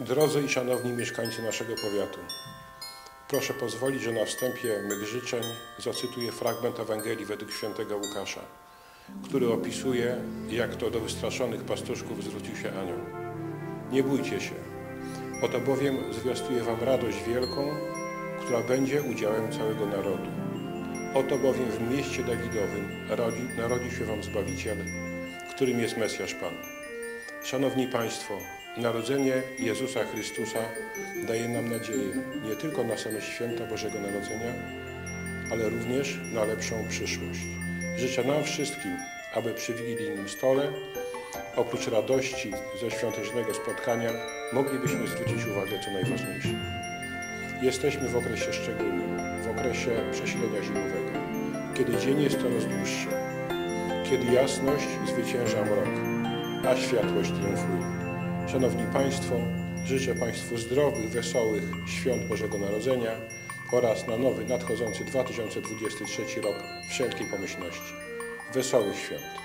Drodzy i szanowni mieszkańcy naszego powiatu, proszę pozwolić, że na wstępie mych życzeń zacytuję fragment Ewangelii według świętego Łukasza, który opisuje, jak to do wystraszonych pastuszków zwrócił się anioł. Nie bójcie się, oto bowiem zwiastuję wam radość wielką, która będzie udziałem całego narodu. Oto bowiem w mieście Dawidowym rodzi, narodzi się wam Zbawiciel, którym jest Mesjasz Pan. Szanowni Państwo, narodzenie Jezusa Chrystusa daje nam nadzieję nie tylko na same święta Bożego Narodzenia, ale również na lepszą przyszłość. Życzę nam wszystkim, aby przy wigilijnym stole, oprócz radości ze świątecznego spotkania, moglibyśmy zwrócić uwagę co najważniejsze. Jesteśmy w okresie szczególnym, w okresie przesilenia zimowego, kiedy dzień jest coraz dłuższy, kiedy jasność zwycięża mrok, a światłość triumfuje. Szanowni Państwo, życzę Państwu zdrowych, wesołych świąt Bożego Narodzenia oraz na nowy, nadchodzący 2023 rok wszelkiej pomyślności. Wesołych świąt.